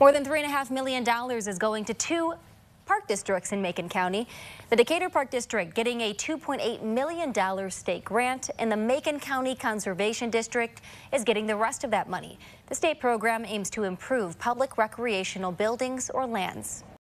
More than $3.5 million is going to two park districts in Macon County. The Decatur Park District getting a $2.8 million state grant, and the Macon County Conservation District is getting the rest of that money. The state program aims to improve public recreational buildings or lands.